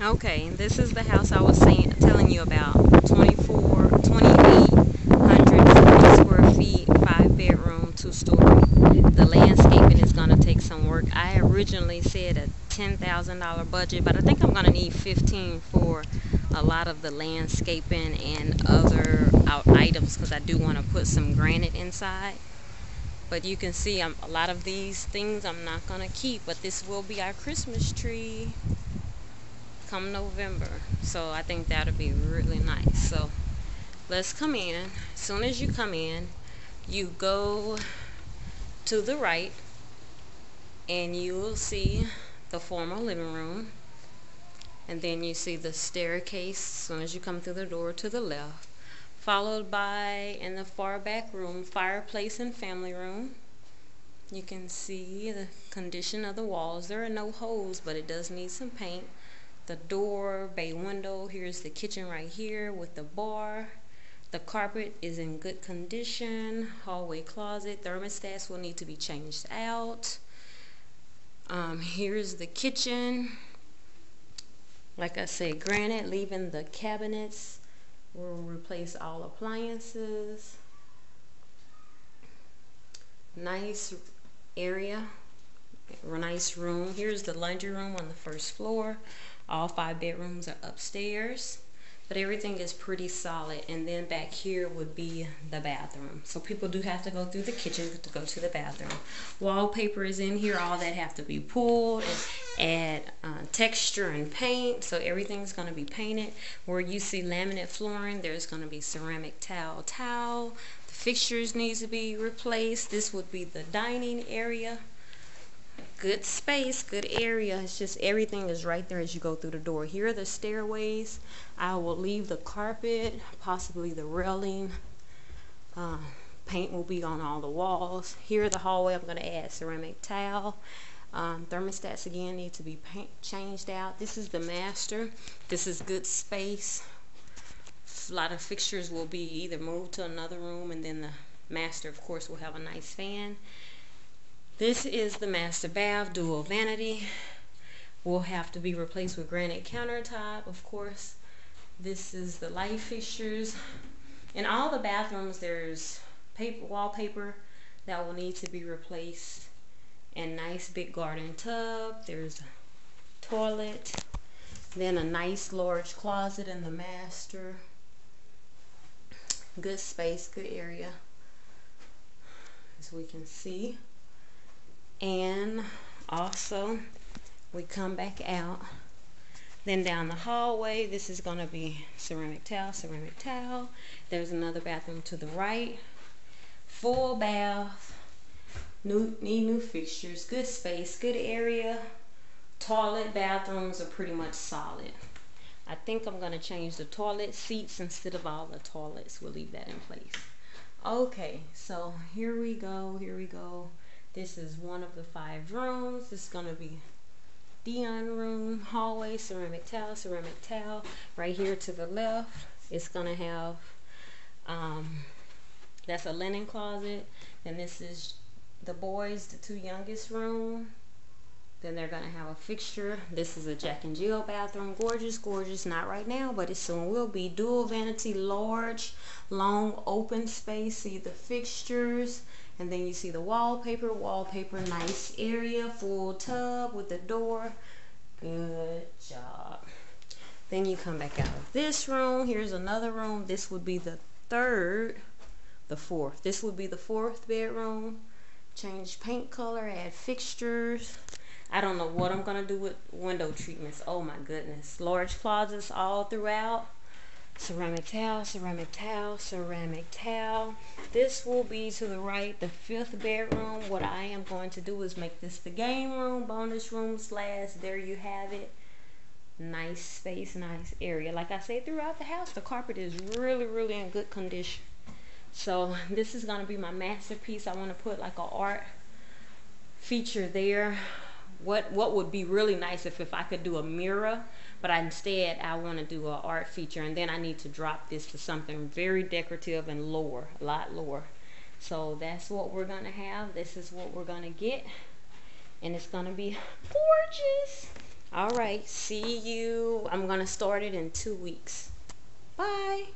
Okay, this is the house I was saying, telling you about. 24, 2,800 square feet, five bedroom, two story. The landscaping is gonna take some work. I originally said a $10,000 budget, but I think I'm gonna need 15 for a lot of the landscaping and other items because I do want to put some granite inside. But you can see I'm, a lot of these things I'm not gonna keep, but this will be our Christmas tree come November. So I think that'll be really nice. So let's come in. As soon as you come in, you go to the right and you will see the formal living room. And then you see the staircase as soon as you come through the door to the left. Followed by, in the far back room, fireplace and family room. You can see the condition of the walls. There are no holes, but it does need some paint the door, bay window. Here's the kitchen right here with the bar. The carpet is in good condition. Hallway closet. Thermostats will need to be changed out. Um, here's the kitchen. Like I said, granite, leaving the cabinets. We'll replace all appliances. Nice area. Nice room. Here's the laundry room on the first floor. All five bedrooms are upstairs, but everything is pretty solid. And then back here would be the bathroom. So people do have to go through the kitchen to go to the bathroom. Wallpaper is in here. All that have to be pulled and add uh, texture and paint. So everything's going to be painted. Where you see laminate flooring, there's going to be ceramic tile towel. The fixtures needs to be replaced. This would be the dining area good space, good area. It's just everything is right there as you go through the door. Here are the stairways. I will leave the carpet, possibly the railing. Uh, paint will be on all the walls. Here the hallway, I'm going to add ceramic tile. Um, thermostats again need to be paint, changed out. This is the master. This is good space. A lot of fixtures will be either moved to another room and then the master of course will have a nice fan. This is the master bath, dual vanity. Will have to be replaced with granite countertop, of course. This is the light fixtures. In all the bathrooms, there's paper wallpaper that will need to be replaced. And nice big garden tub. There's a toilet. Then a nice large closet in the master. Good space, good area. As we can see and also we come back out then down the hallway this is going to be ceramic tile ceramic tile there's another bathroom to the right. Full bath new need new fixtures good space good area. Toilet bathrooms are pretty much solid. I think I'm going to change the toilet seats instead of all the toilets. We'll leave that in place. Okay so here we go here we go this is one of the five rooms. This is going to be Dion room, hallway, ceramic tile, ceramic tile. Right here to the left, it's going to have, um, that's a linen closet. And this is the boys, the two youngest room. Then they're going to have a fixture. This is a Jack and Jill bathroom. Gorgeous, gorgeous. Not right now, but it soon will be. Dual vanity, large, long, open space. See the fixtures. And then you see the wallpaper, wallpaper, nice area, full tub with the door. Good job. Then you come back out of this room. Here's another room. This would be the third, the fourth. This would be the fourth bedroom. Change paint color, add fixtures. I don't know what I'm going to do with window treatments. Oh my goodness. Large closets all throughout ceramic tile, ceramic tile, ceramic tile. This will be to the right, the fifth bedroom. What I am going to do is make this the game room, bonus room slash, there you have it. Nice space, nice area. Like I say, throughout the house, the carpet is really, really in good condition. So this is going to be my masterpiece. I want to put like an art feature there what what would be really nice if, if I could do a mirror, but instead I want to do an art feature, and then I need to drop this to something very decorative and lower, a lot lower. So that's what we're going to have. This is what we're going to get, and it's going to be gorgeous. All right, see you. I'm going to start it in two weeks. Bye.